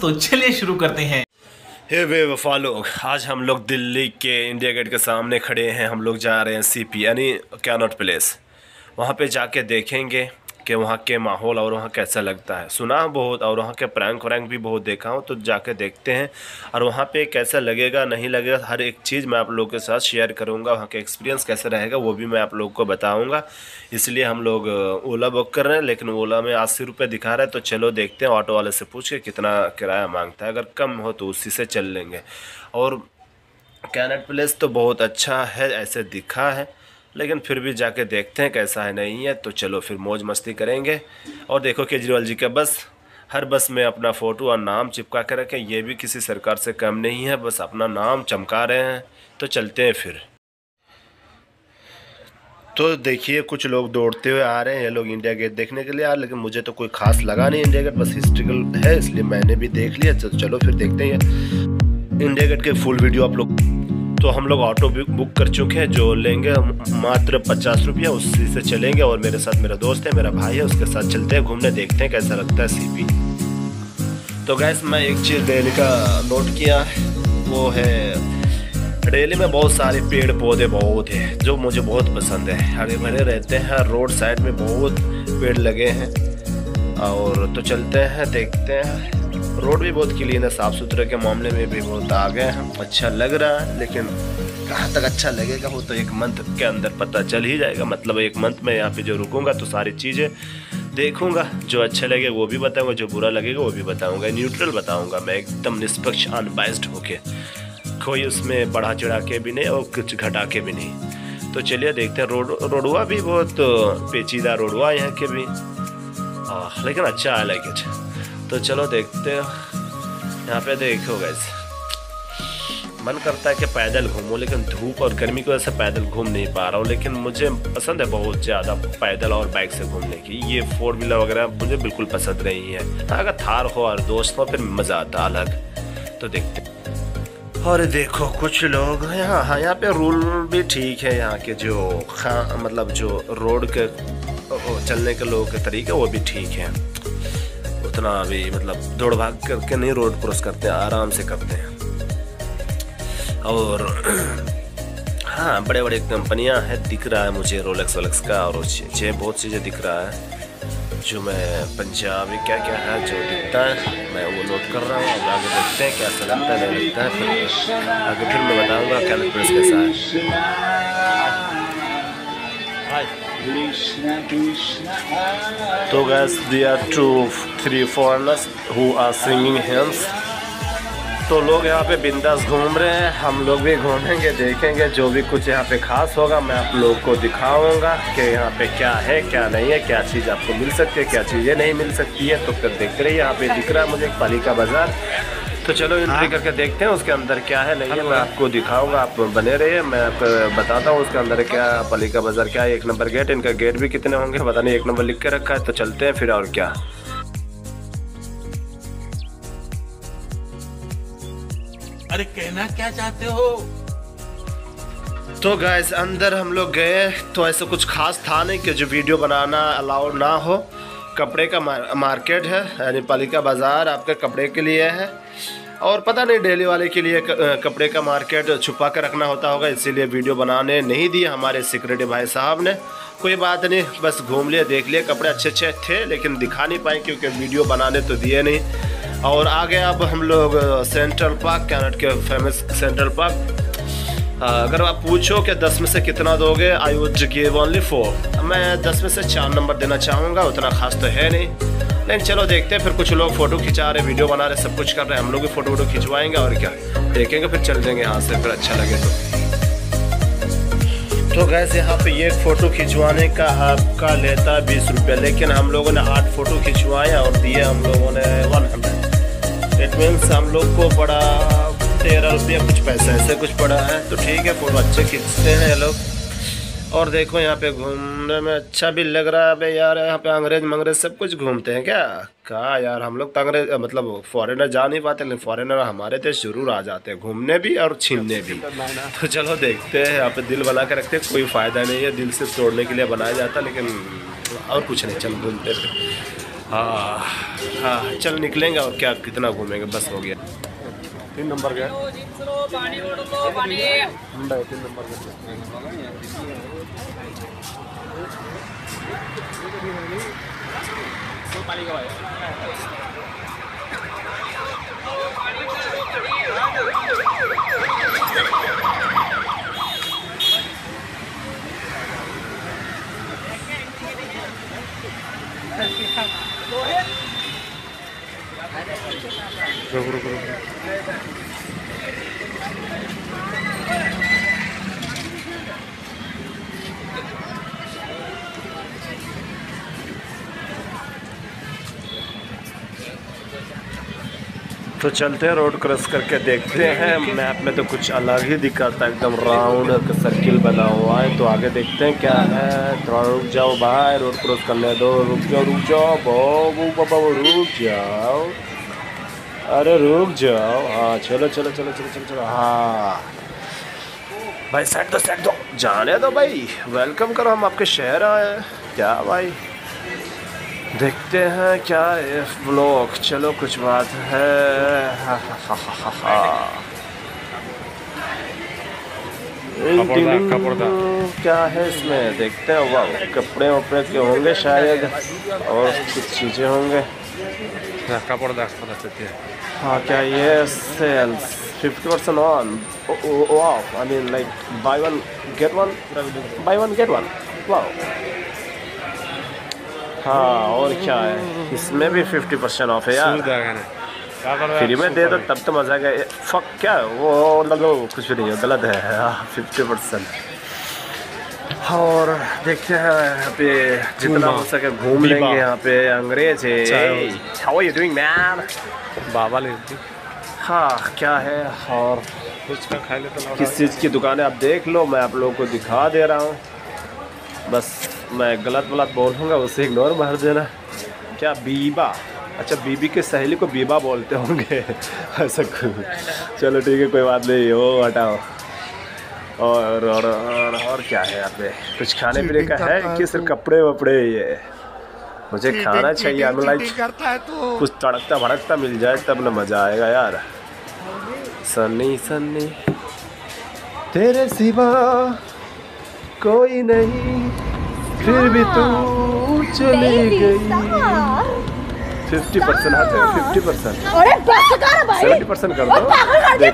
तो चलिए शुरू करते हैं। हे वे वफा लोग, आज हम लोग दिल्ली के इंडिया गेट के सामने खड़े हैं। हम लोग जा रहे हैं सीपी यानी कैनॉट प्लेस वहाँ पे जाके देखेंगे। कि, वहाँ के माहौल और वहाँ कैसा लगता है? सुना बहुत और वहाँ के प्रैंक वैंक भी बहुत देखा हूँ तो जाके देखते हैं। और वहाँ पे कैसा लगेगा, नहीं लगेगा, हर एक चीज़ मैं आप लोगों के साथ शेयर करूँगा, वहाँ का एक्सपीरियंस कैसा रहेगा, वो भी मैं आप लोगों को बताऊँगा। इसलिए हम लोग ओला बुक कर रहे हैं, लेकिन ओला में अस्सी रुपये दिखा रहा है तो चलो देखते हैं, ऑटो वाले से पूछ के कितना किराया माँगता है, अगर कम हो तो उसी से चल लेंगे। और कैनेट प्लेस तो बहुत अच्छा है, ऐसे दिखा है। लेकिन फिर भी जाके देखते हैं कैसा है, नहीं है तो चलो फिर मौज मस्ती करेंगे। और देखो केजरीवाल जी का बस, हर बस में अपना फ़ोटो और नाम चिपका के रखें, ये भी किसी सरकार से कम नहीं है, बस अपना नाम चमका रहे हैं तो चलते हैं फिर। तो देखिए, कुछ लोग दौड़ते हुए आ रहे हैं लोग इंडिया गेट देखने के लिए आ लेकिन मुझे तो कोई खास लगा नहीं इंडिया गेट बस हिस्ट्रिकल है, इसलिए मैंने भी देख लिया, चलो फिर देखते हैं। इंडिया गेट के फुल वीडियो आप लोग तो हम लोग ऑटो बुक कर चुके हैं, जो लेंगे मात्र पचास रुपया, उसी से चलेंगे। और मेरे साथ मेरा दोस्त है, मेरा भाई है, उसके साथ चलते हैं, घूमने देखते हैं, कैसा लगता है सीपी तो गैस मैं एक चीज़ डेली का नोट किया वो है डेली में बहुत सारे पेड़ पौधे बहुत हैं, जो मुझे बहुत पसंद है। हरे भरे रहते हैं रोड साइड में बहुत पेड़ लगे हैं। और तो चलते हैं, देखते हैं। रोड भी बहुत क्लीन है साफ़ सुथरे के मामले में भी बहुत आगे हैं। अच्छा लग रहा है लेकिन कहाँ तक अच्छा लगेगा वो तो एक मंथ के अंदर पता चल ही जाएगा। मतलब एक मंथ में यहाँ पे जो रुकूँगा तो सारी चीज़ें देखूँगा जो अच्छा लगे वो भी बताऊँगा जो बुरा लगेगा वो भी बताऊँगा न्यूट्रल बताऊँगा मैं एकदम निष्पक्ष अनबाइस्ड होके। कोई उसमें बढ़ा चढ़ा के भी नहीं और कुछ घटा के भी नहीं। तो चलिए देखते हैं रोड रोडवा भी बहुत पेचीदा रोडवा यहाँ के भी। आ, लेकिन अच्छा है अच्छा तो चलो देखते हो। यहाँ पे देखो गैस मन करता है कि पैदल घूमूँ, लेकिन धूप और गर्मी की वजह से पैदल घूम नहीं पा रहा हूँ। लेकिन मुझे पसंद है बहुत ज़्यादा पैदल और बाइक से घूमने की। ये फोर व्हीलर वगैरह मुझे बिल्कुल पसंद नहीं है। अगर थार हो और दोस्त हो, फिर मज़ा आता अलग। तो देखते और देखो, कुछ लोग यहाँ हाँ यहाँ पे रूल भी ठीक है। यहाँ के जो खा मतलब जो रोड के चलने के लोगों के तरीके, वो भी ठीक है। उतना भी मतलब दौड़ भाग करके नहीं, रोड क्रॉस करते हैं, आराम से करते हैं। और हाँ बड़े बड़े कंपनियाँ हैं, दिख रहा है मुझे रोलेक्स वोलेक्स का, और अच्छे बहुत चीज़ें दिख रहा है, जो मैं पंजाबी क्या क्या है, जो दिखता है, मैं वो नोट कर रहा हूँ और आगे देखते हैं, क्या लगता है, नहीं लगता है, फिर आगे फिर मैं बताऊँगा, क्या कैसा है। तो guys, they are two, three foreigners who are singing तो लोग यहाँ पे बिंदास घूम रहे हैं, हम लोग भी घूमेंगे, देखेंगे, जो भी कुछ यहाँ पे खास होगा, मैं आप लोग को दिखाऊँगा कि यहाँ पे क्या है, क्या नहीं है, क्या चीज़ आपको मिल सकती है, क्या चीज़ें नहीं मिल सकती है। तो फिर देख रहे यहाँ पे दिख रहा है मुझे पालिका बाज़ार। तो चलो एंट्री हाँ। करके देखते हैं उसके अंदर क्या है नहीं है मैं आपको दिखाऊँगा आप बने रहिए मैं आपको बताता हूँ उसके अंदर क्या पलिका बाज़ार क्या है एक नंबर गेट इनका गेट भी कितने होंगे पता नहीं एक नंबर लिख के रखा है तो चलते हैं फिर और क्या। अरे कहना क्या चाहते हो? तो गैस अंदर हम लोग गए तो ऐसा कुछ खास था नहीं कि जो वीडियो बनाना अलाउड ना हो। कपड़े का मार्केट है यानी पालिका बाज़ार आपके कपड़े के लिए है। और पता नहीं, डेली वाले के लिए कपड़े का मार्केट छुपा कर रखना होता होगा, इसीलिए वीडियो बनाने नहीं दिए हमारे सिक्योरिटी भाई साहब ने। कोई बात नहीं, बस घूम लिए, देख लिए, कपड़े अच्छे अच्छे थे, लेकिन दिखा नहीं पाए क्योंकि वीडियो बनाने तो दिए नहीं। और आगे अब हम लोग सेंट्रल पार्क कैनेट के फ़ेमस सेंट्रल पार्क अगर आप पूछो कि दस में से कितना दोगे I would give only four मैं दस में से चार नंबर देना चाहूँगा, उतना खास तो है नहीं। लेकिन चलो देखते हैं, फिर कुछ लोग फ़ोटो खिंचा रहे वीडियो बना रहे, सब कुछ कर रहे हैं। हम लोग भी फ़ोटो वोटो खिंचवाएँगे और क्या? देखेंगे, फिर चल देंगे यहाँ से, फिर अच्छा लगे तो। तो गैस यहाँ पे ये फ़ोटो खिंचवाने का आपका लेता बीस रुपये, लेकिन हम लोगों ने आठ फ़ोटो खिंचवाए और दिए हम लोगों ने वन हंड्रेड इट मीन्स हम लोग को बड़ा तेरह रुपया कुछ पैसा, ऐसे कुछ पड़ा है। तो ठीक है फ़ोटो अच्छे खींचते हैं लोग। और देखो यहाँ पे घूमने में अच्छा भी लग रहा है भाई यार यहाँ पे अंग्रेज़ मंग्रेज सब कुछ घूमते हैं क्या? कहा यार हम लोग तो अंग्रेज़ मतलब फॉरेनर जा नहीं पाते लेकिन फॉरेनर हमारे देश ज़रूर आ जाते हैं घूमने भी और छीनने भी। तो चलो देखते हैं यहाँ पे दिल बना के रखते हैं कोई फ़ायदा नहीं है दिल से तोड़ने के लिए बनाया जाता लेकिन और कुछ नहीं चल घूमते थे हाँ हाँ चल निकलेंगे और क्या कितना घूमेंगे बस हो गया। तीन नंबर गया। तीन नंबर यो पालिका भयो तो चलते हैं रोड क्रॉस करके देखते हैं। मैप में तो कुछ अलग ही दिखाता है, एकदम राउंड सर्किल बना हुआ है। तो आगे देखते हैं क्या है। थोड़ा रुक जाओ भाई रोड क्रॉस करने दो। रुक जाओ रुक जाओ। बाबू, बाबा, रुक जाओ। अरे रुक जाओ। हाँ चलो चलो चलो चलो चलो चलो। हाँ। भाई साइड दो साइड दो। जाने दो भाई। वेलकम करो, हम आपके शहर आए क्या भाई? देखते हैं क्या है ब्लॉग चलो कुछ बात है। हा, हा, हा, हा, हा, हा। कपड़ा, कपड़ा। क्या है इसमें? देखते हैं वाह कपड़े वपड़े के होंगे शायद? और कुछ चीज़ें होंगे। है हाँ क्या ये sales fifty percent on off I mean like buy one get one buy one get one वाह हाँ और क्या है? इसमें भी फिफ्टी परसेंट ऑफ़ है यार। है है फ्री में दे दो तब तो मज़ा ये फक क्या वो लगो कुछ भी नहीं है गलत है। फिफ्टी परसेंट और देखते हैं यहाँ पे जितना हो सके घूम लेंगे यहाँ पे अंग्रेज़। है हाउ यू डूइंग मैन बाबा ले हाँ क्या है? और कुछ का खा ले तो किस चीज़ की दुकान है? आप देख लो मैं आप लोगों को दिखा दे रहा हूँ। बस। मैं गलत गलत बोलूँगा उसे इग्नोर मार देना। क्या बीबा? अच्छा बीबी के सहेली को बीबा बोलते होंगे। ऐसा चलो ठीक है कोई बात नहीं। वो हटाओ। और और और, और क्या है यहाँ पे? कुछ खाने पीने का है? कि सिर्फ़ कपड़े वपड़े ये? मुझे खाना चाहिए आई लाइक है तो। कुछ तड़कता भड़कता मिल जाए तब ना मज़ा आएगा यार। सन्नी सन्नी। तेरे सिवा कोई नहीं। फिर भी तू चले गई। Fifty percent fifty percent seventy percent कर दे।